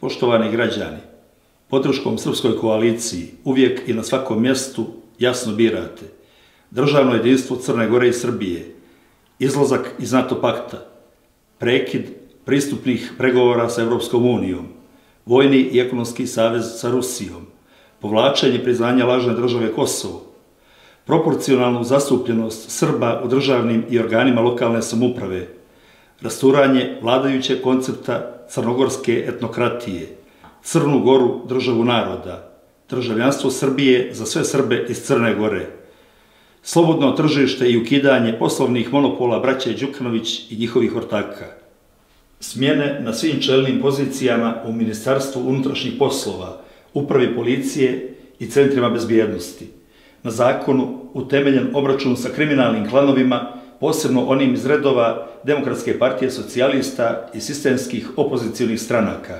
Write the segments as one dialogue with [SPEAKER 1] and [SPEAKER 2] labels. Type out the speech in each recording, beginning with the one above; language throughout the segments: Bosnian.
[SPEAKER 1] Poštovani građani, podrškom Srpskoj koaliciji uvijek i na svakom mjestu jasno birate državno jedinstvo Crne Gore i Srbije, izlazak iz NATO pakta, prekid pristupnih pregovora sa Evropskom unijom, vojni i ekonomski savez sa Rusijom, povlačenje priznanja lažne države Kosovo, proporcionalnu zastupljenost Srba u državnim i organima lokalne samuprave, rasturanje vladajuće koncepta crnogorske etnokratije, Crnu Goru državu naroda, državljanstvo Srbije za sve Srbe iz Crne Gore, slobodno tržište i ukidanje poslovnih monopola braće Đukanović i njihovih ortaka, smjene na svim čelnim pozicijama u Ministarstvu unutrašnjih poslova, upravi policije i centrima bezbjednosti, na zakonu utemeljen obračun sa kriminalnim klanovima, posebno onim iz redova Demokratske partije socijalista i sistemskih opozicijalnih stranaka,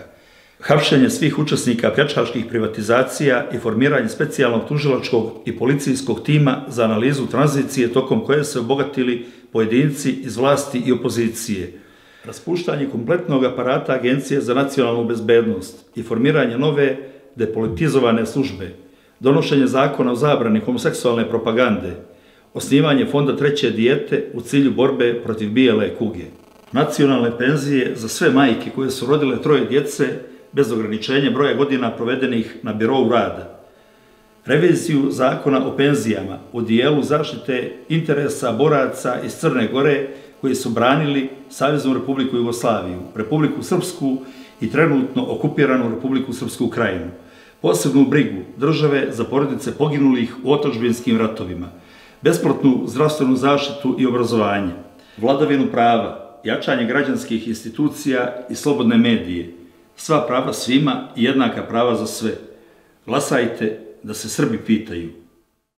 [SPEAKER 1] hapšenje svih učesnika pljačkaških privatizacija i formiranje specijalnog tužilačkog i policijskog tima za analizu tranzicije tokom koje se obogatili pojedinci iz vlasti i opozicije, raspuštanje kompletnog aparata Agencije za nacionalnu bezbednost i formiranje nove depolitizovane službe, donošenje zakona o zabrani homoseksualne propagande, osnivanje fonda treće dijete u cilju borbe protiv bijele kuge, nacionalne penzije za sve majke koje su rodile troje djece bez ograničenja broja godina provedenih na birovu rada, reviziju zakona o penzijama u dijelu zaštite interesa boraca iz Crne Gore koji su branili Savjeznu Republiku Jugoslaviju, Republiku Srpsku i trenutno okupiranu Republiku Srpsku krajinu, posebnu brigu države za porodice poginulih u otočbinskim ratovima, besplatnu zdravstvenu zaštitu i obrazovanje, vladavinu prava, jačanje građanskih institucija i slobodne medije, sva prava svima i jednaka prava za sve. Glasajte da se Srbi pitaju.